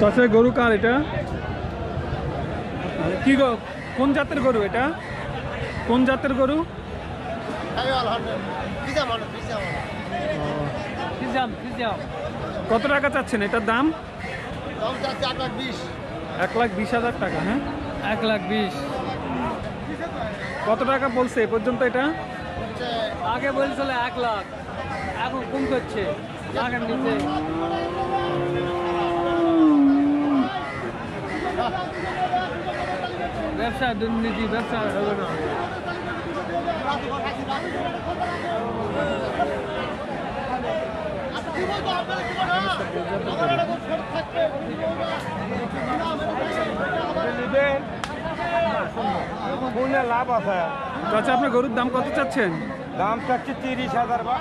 চাষের গরু কার এটা? কি গো কোন জাতের গরু এটা? কোন জাতের গরু? কত টাকা চাচ্ছেন এটার দাম? এক লাখ বিশ হাজার টাকা হ্যাঁ? এক লাখ বিশ। কত টাকা বলছে এ পর্যন্ত এটা? আগে বলছিল এক লাখ এখন কম করছে। ব্যবসা দুর্নীতি ব্যবসা হবে না কোনে লাভ আছে। চাচা আপনার গরুর দাম কত চাচ্ছেন? দাম চাচ্ছি তিরিশ হাজার বা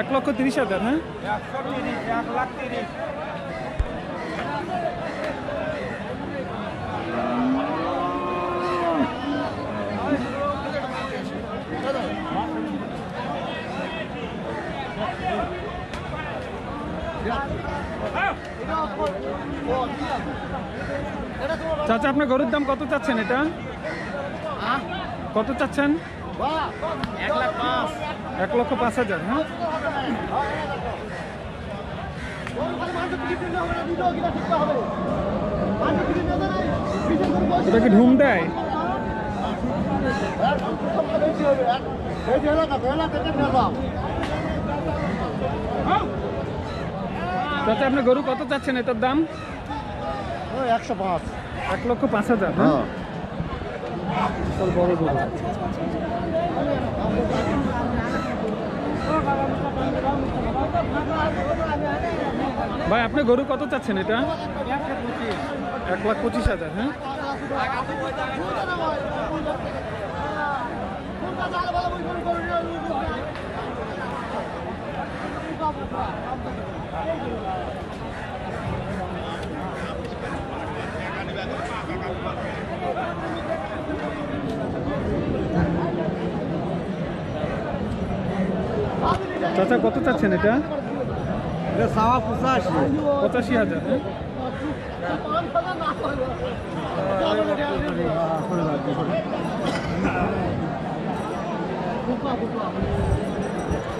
এক লক্ষ তিরিশ হাজার হ্যাঁ? একশো তিরিশ এক লাখ তিরিশ। চাচা আপনার গরুর দাম কত চাচ্ছেন এটা? কত চাচ্ছেন? এক লক্ষ পাঁচ হাজার হ্যাঁ? এটা কি ঢুম দেয়? চাচা আপনার গরু কত চাচ্ছেন এটার দাম? একশো পাঁচ। এক লক্ষ পাঁচ হাজার হ্যাঁ। বড় গরু। ভাই আপনি গরু কত চাচ্ছেন এটা? এক লাখ পঁচিশ হাজার হ্যাঁ? চাচা কত চাচ্ছেন এটা? পঁচাশি। পঁচাশি হাজার হ্যাঁ?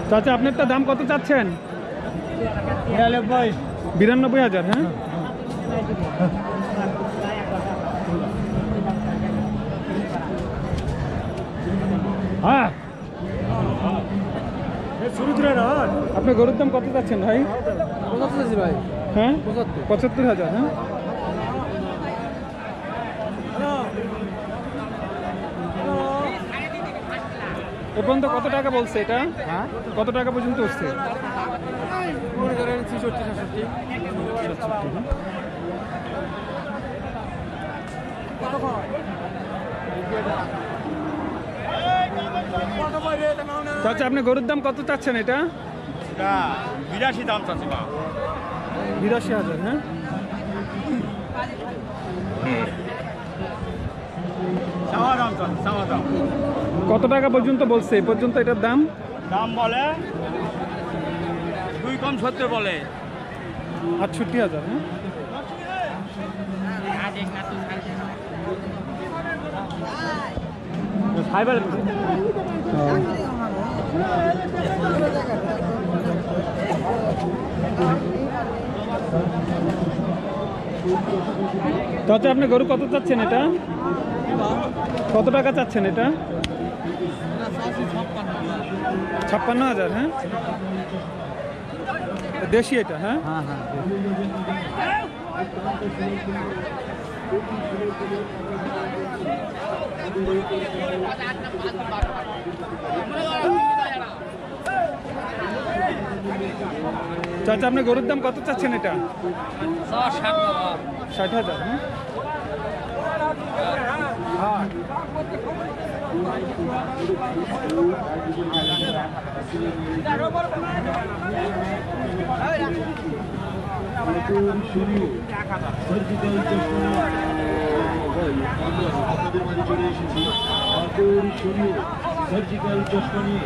চাচা আপনারটা দাম কত চাচ্ছেন? বিরানব্বই হাজার হ্যাঁ? হ্যাঁ। করে আপনি গরুর দাম কত চাচ্ছেন ভাই? পঁচাত্তর ভাই। হ্যাঁ? পঁচাত্তর। হাজার হ্যাঁ? এ পর্যন্ত কত টাকা বলছে এটা? হ্যাঁ? কত টাকা পর্যন্ত উঠছে? মনে চাচা আপনি গরুর দাম কত চাচ্ছেন এটা? বিরাশি দাম চাচ্ছি বিরাশি হাজার হ্যাঁ কত টাকা পর্যন্ত বলছে? এ পর্যন্ত এটার দাম? দাম বলে দুই কম সত্তর বলে। আটষট্টি হাজার হ্যাঁ ফাইবার চাচা আপনি গরু কত চাচ্ছেন এটা? কত টাকা চাচ্ছেন এটা? ছাপ্পান্ন হাজার হ্যাঁ? দেশি এটা হ্যাঁ? হ্যাঁ হ্যাঁ চাচা আপনি গরুর দাম কত চাচ্ছেন এটা? ষাট হাজার হ্যাঁ? সার্জিক্যাল চশমা নিয়ে।